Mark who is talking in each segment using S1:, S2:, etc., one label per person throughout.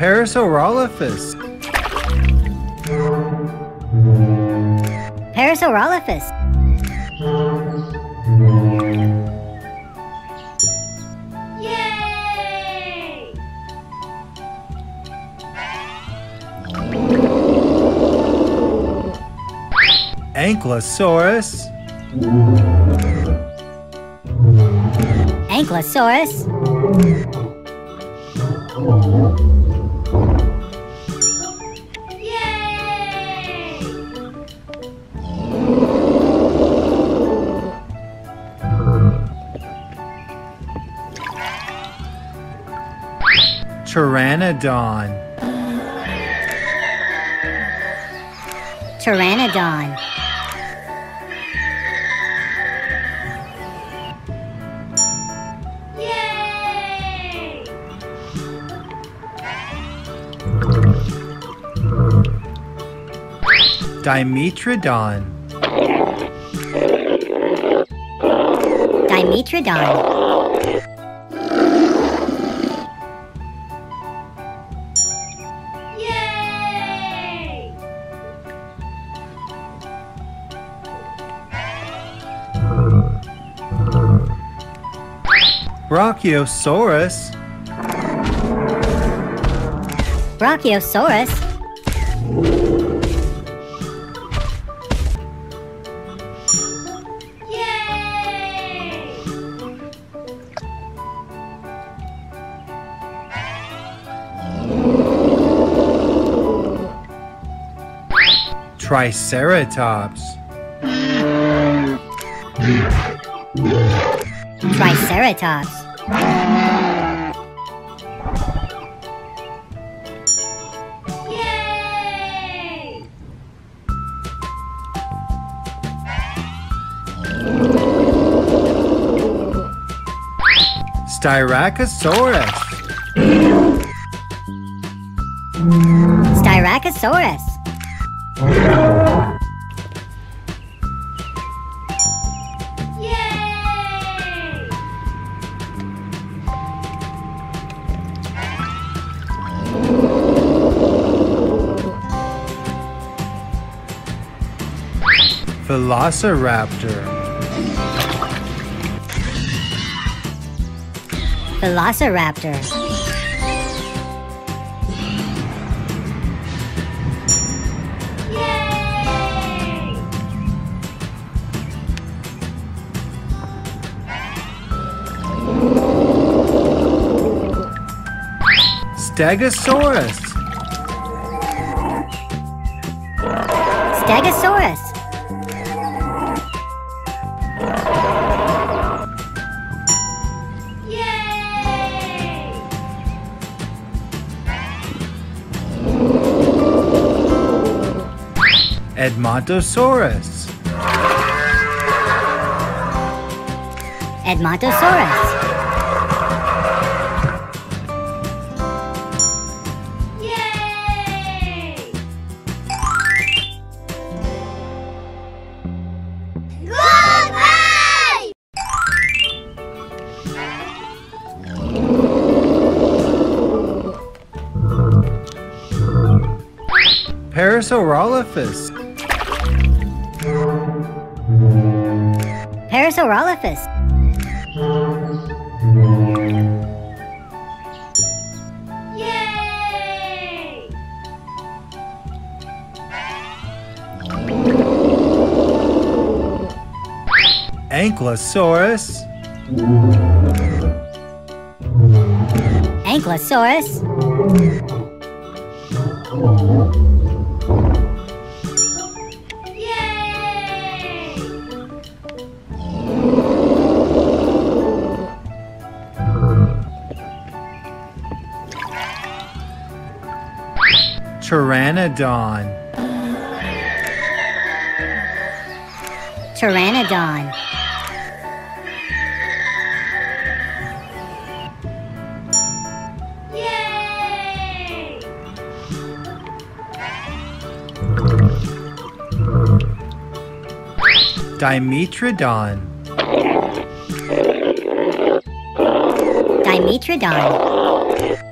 S1: Parasaurolophus.
S2: Parasaurolophus.
S3: Yay!
S1: Ankylosaurus.
S2: Ankylosaurus.
S1: Pteranodon.
S2: Pteranodon.
S3: Yay!
S1: Dimetrodon.
S2: Dimetrodon.
S1: Brachiosaurus.
S2: Brachiosaurus.
S3: Yay!
S1: Triceratops.
S2: Triceratops.
S1: Styracosaurus.
S2: Styracosaurus.
S1: Velociraptor.
S2: Velociraptor.
S3: Yay!
S1: Stegosaurus.
S2: Stegosaurus.
S1: Edmontosaurus.
S2: Edmontosaurus.
S3: Yay! Goodbye!
S1: Parasaurolophus.
S2: Parasaurolophus.
S3: Yay!
S1: Ankylosaurus.
S2: Ankylosaurus.
S1: Pteranodon.
S2: Pteranodon.
S3: Yay!
S1: Dimetrodon.
S2: Dimetrodon.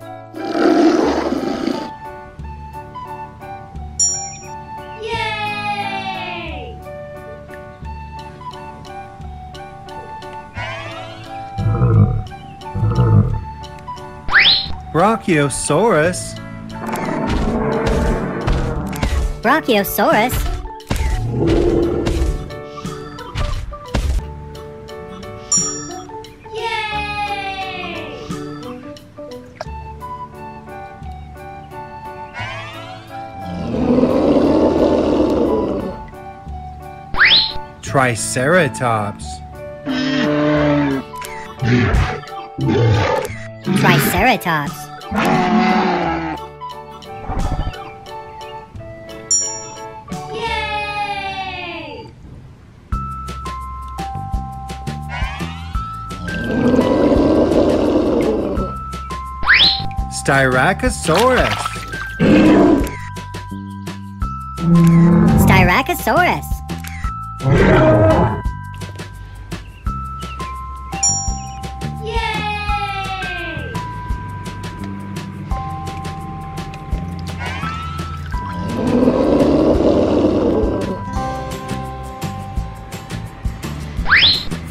S1: Brachiosaurus.
S2: Brachiosaurus.
S3: Yay!
S1: Triceratops.
S2: Triceratops.
S1: Styracosaurus.
S2: Styracosaurus.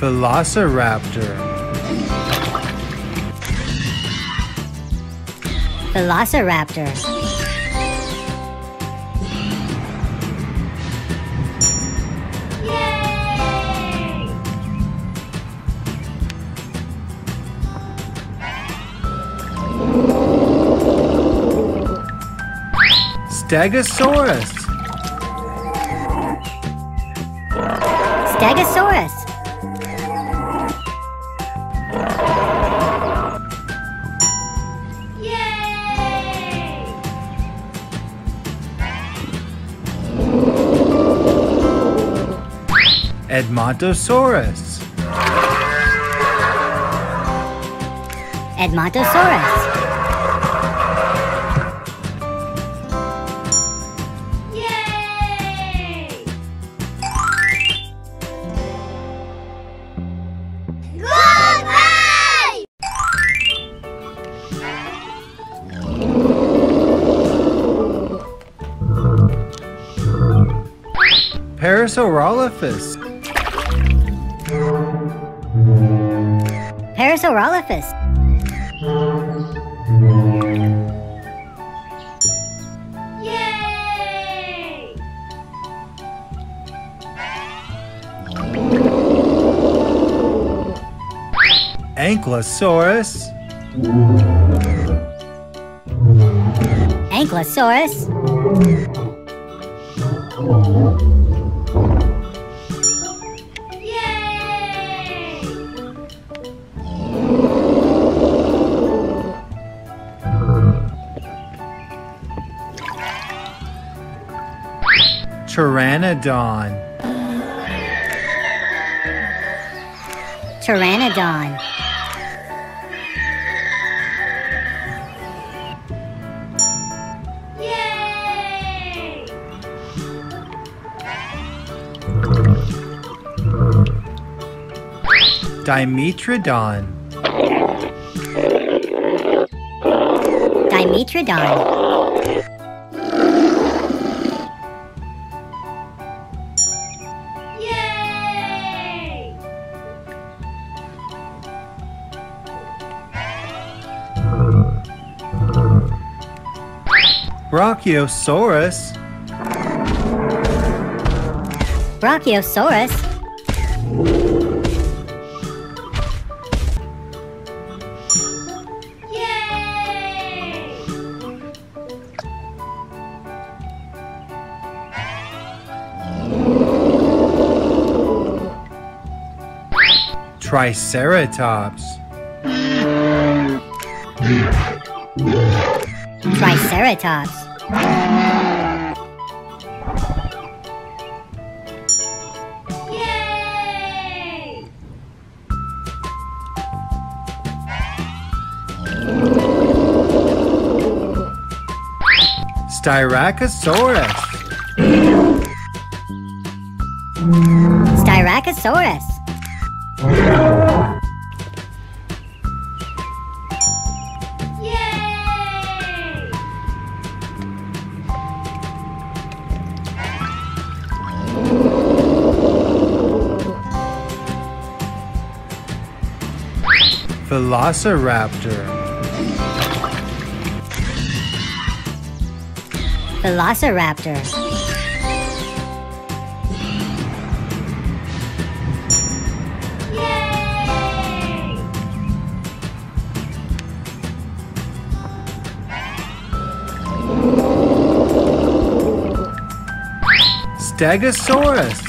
S1: Velociraptor.
S2: Velociraptor.
S3: Yay!
S1: Stegosaurus.
S2: Stegosaurus.
S1: Edmontosaurus.
S2: Edmontosaurus.
S3: Yay! Goodbye!
S1: Parasaurolophus.
S2: Parasaurolophus.
S3: Yay!
S1: Ankylosaurus.
S2: Ankylosaurus.
S1: Pteranodon.
S2: Pteranodon.
S3: Yay!
S1: Dimetrodon.
S2: Dimetrodon.
S1: Brachiosaurus.
S2: Brachiosaurus.
S3: Yay!
S1: Triceratops.
S2: Triceratops.
S1: Styracosaurus.
S2: Styracosaurus.
S1: Velociraptor.
S2: Velociraptor.
S3: Yay!
S1: Stegosaurus.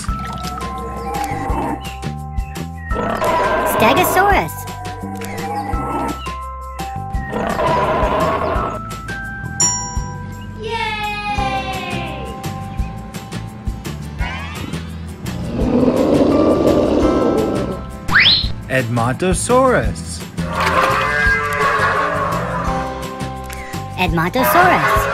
S1: Edmontosaurus.
S2: Edmontosaurus.